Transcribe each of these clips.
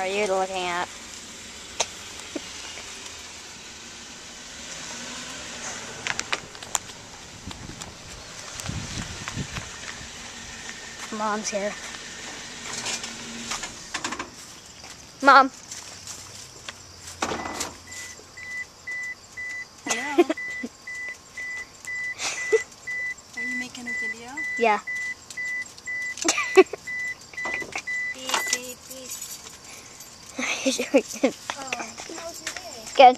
Are you looking at? Mom's here. Mom. Hello. Are you making a video? Yeah. Good. Day?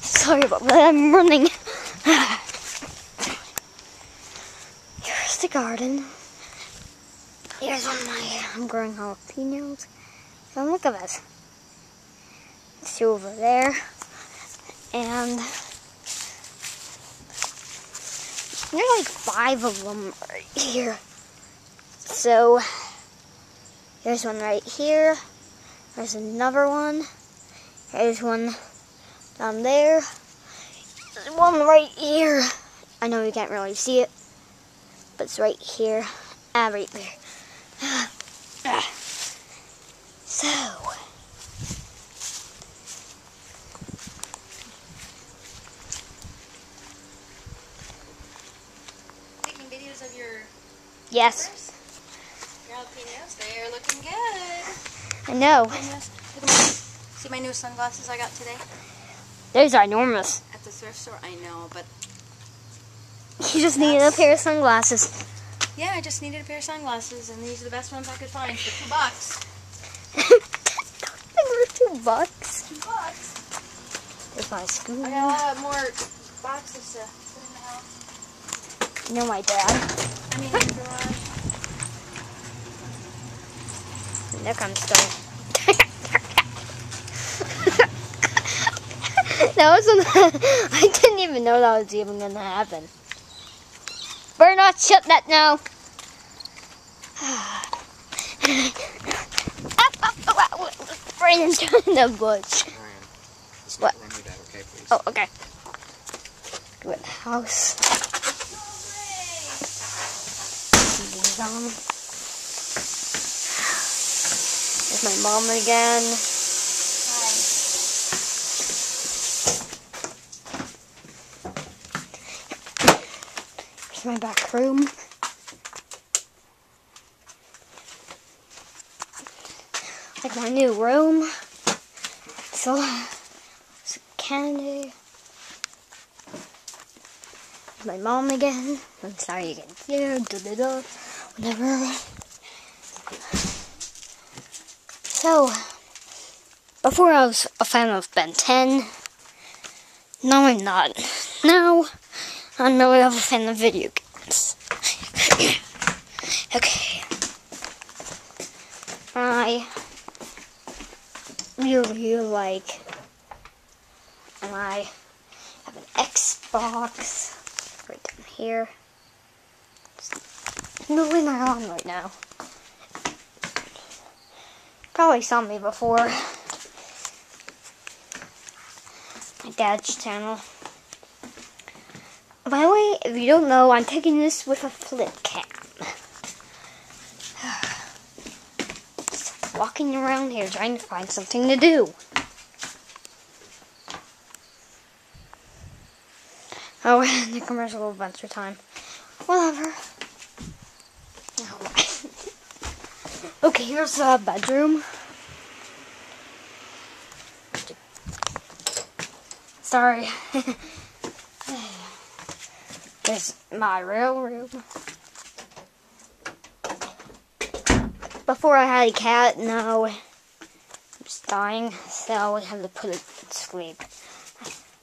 Sorry about that. I'm running. Here's the garden. Here's one of my. I'm growing jalapenos. So look at this. It's over there, and there's like five of them right here. So there's one right here. There's another one. There's one down there. There's one right here. I know you can't really see it, but it's right here. Ah, right there. Ah. So, Taking videos of your yes, jalapenos. They're looking good. I know. Jalapenos. Look at my, see my new sunglasses I got today Those are enormous. at the thrift store? I know, but You just needed a pair of sunglasses. yeah, I just needed a pair of sunglasses, and these are the best ones I could find for two bucks. they were two bucks. Two bucks. If I school. I got a lot more boxes to put in the house. You know my dad. I mean, in the garage. There comes Stone. that was I didn't even know that was even gonna happen. Better not shut that now. right into the bush. Ryan, What? that, okay? Oh, okay. Good house. These. There's my mom again. Hi. Here's my back room. Like my new room. So, some candy. My mom again. I'm sorry you can hear. Da da da. Whatever. So, before I was a fan of Ben 10. Now I'm not. Now, I'm really a fan of video games. okay. I really like, and I have an Xbox right down here. Really not on right now. Probably saw me before. My dad's channel. By the way, if you don't know, I'm taking this with a flip cam. Walking around here trying to find something to do. Oh, the commercial adventure time. Whatever. Okay, here's the bedroom. Sorry. There's my real room. Before I had a cat, now it's dying, so we have to put it to sleep.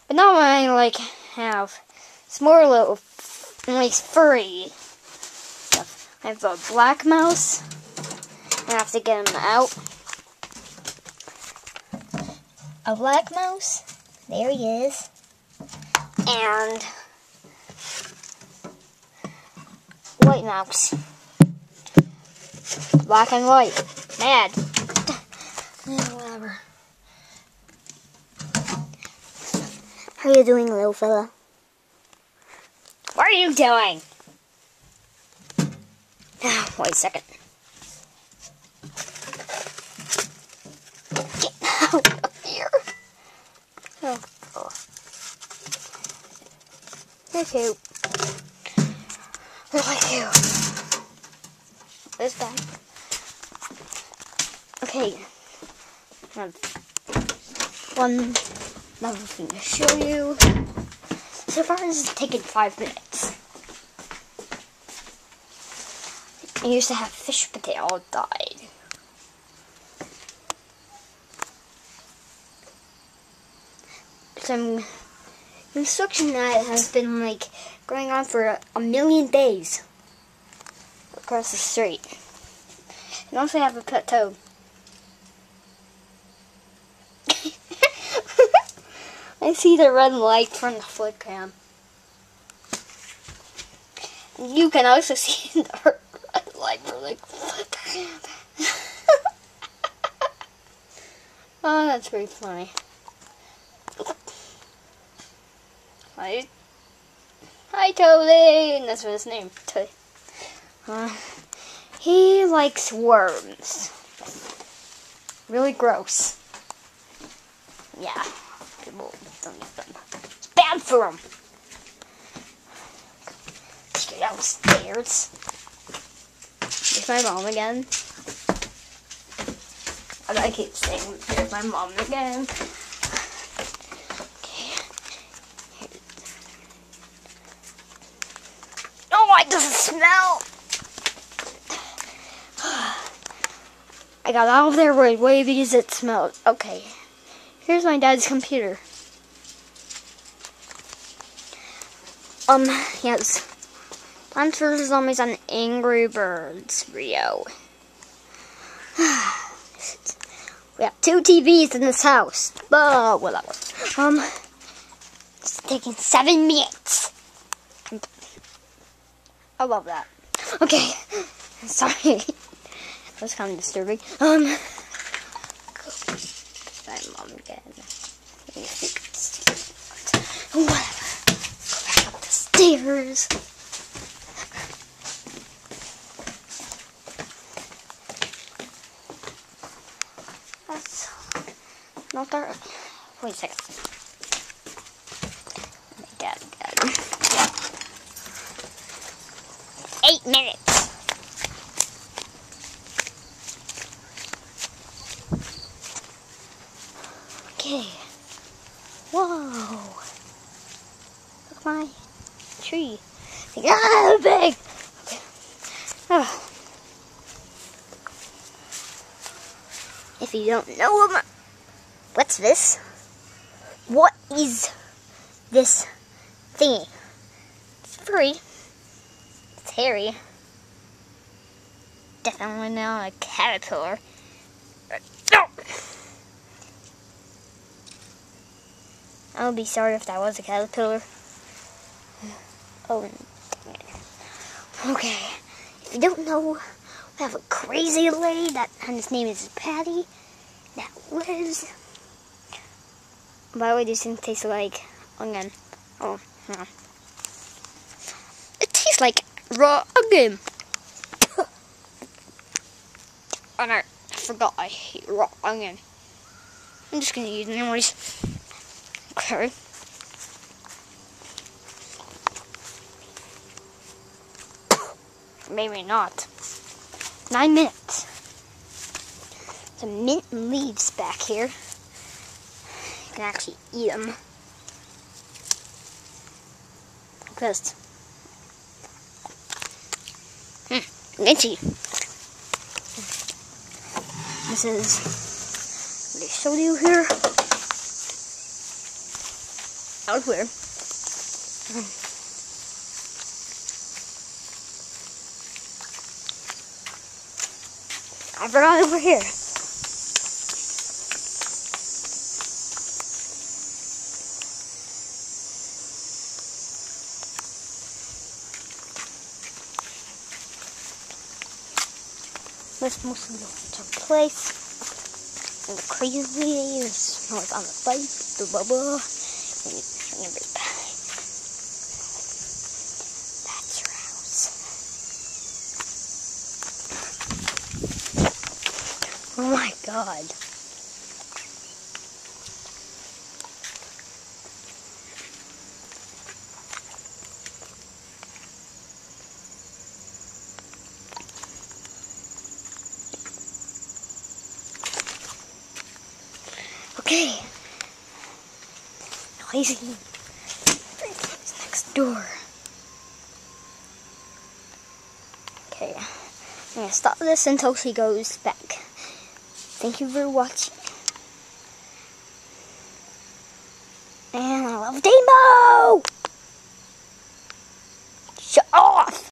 But now I like have it's more little nice furry stuff. I have a black mouse. I have to get him out. A black mouse. There he is. And white mouse. Black and white. Mad. Whatever. How are you doing, little fella? What are you doing? Wait a second. Get out of here. Oh. oh. Cute. Really cute. This guy. Okay. One another thing to show you. So far, this has taken five minutes. I used to have fish, but they all died. Some construction that has been like going on for a, million days across the street. And also have a pet toad. I see the red light from the foot cam. You can also see the red light from the foot cam. oh, that's pretty funny. Hi. Hi, Toadie! That's what his name, Toadie. Uh, he likes worms. Really gross. Yeah. People don't eat them. It's bad for them. Let's get downstairs. There's my mom again. I keep saying there's my mom again. Oh, I doesn't smell. I got out of there right away because it smelled. Okay. Here's my dad's computer. Um, yes. Plants vs. Zombies on Angry Birds Rio. we have two TVs in this house. But whatever. Um, it's taking seven minutes. I love that. Okay. Sorry. that was kind of disturbing. Um, mom again. Whatever. Go back up the stairs. That's not that. Wait a second. My dad again. Eight minutes. Okay. Whoa. Look at my tree. Ah, big. Ah. If you don't know what's this? What is this thingy? It's furry. Hairy. Definitely not a caterpillar. No! I would be sorry if that was a caterpillar. Oh, okay. If you don't know, we have a crazy lady that, and his name is Patty. That lives. By the way, these things taste like onion. Oh, no. It tastes like raw onion. and I forgot I hate raw onion. I'm just gonna it anyways. Okay. Maybe not. Nine minutes. Some mint leaves back here. You can actually eat them. Like this. Minty. This is I showed you here. Elsewhere. I forgot over here. This mostly took place. And the crazy is I was on the bike, the bubble, and you bring it. That's your house. Oh my god. Noisy. It's next door. Okay, I'm gonna stop this until she goes back. Thank you for watching. And I love Damo!